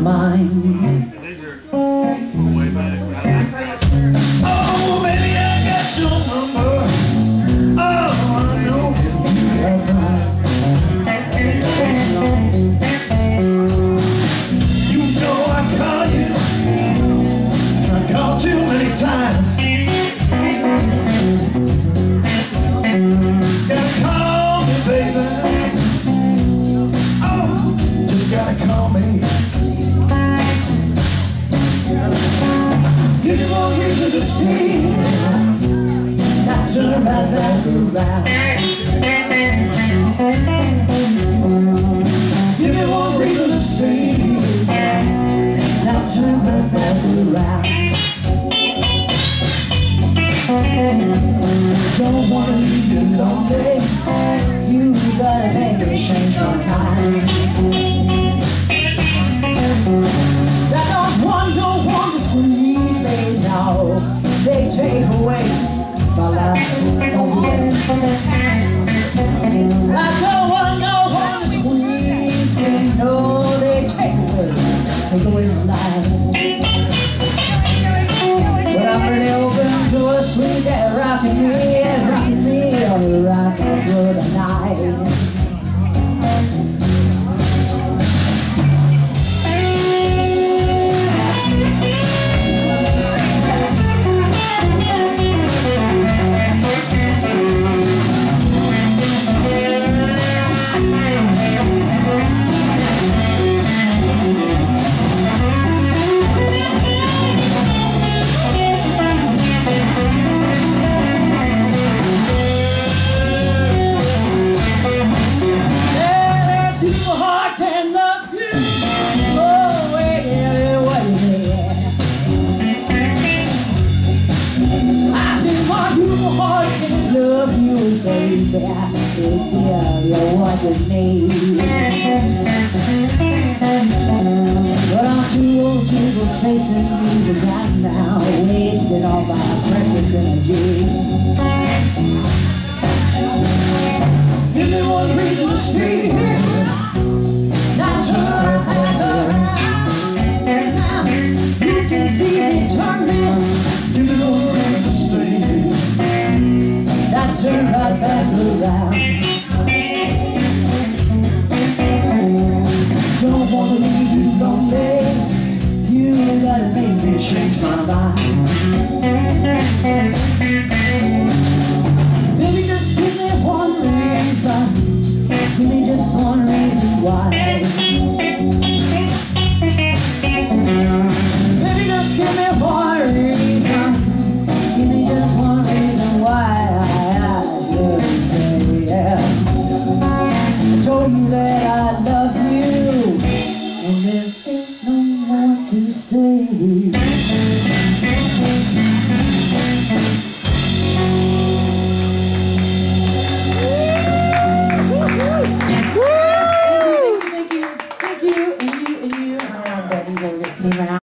mind. Oh, baby, I got your number. Oh, I know you have mine. You know I call you. I call too many times. Gotta call me, baby. Oh, just gotta call me. see I turn my back around. away, away, my life don't do that. I don't want no one to squeeze me, no, they take away, take away my life. Baby, to give you what you need. But I'm too old to go chasing you right now, wasting all my precious energy. Give me one reason to stay here. Change my mind. Baby, just give me one reason. Give me just one reason why. That I love you, and there ain't no more to say.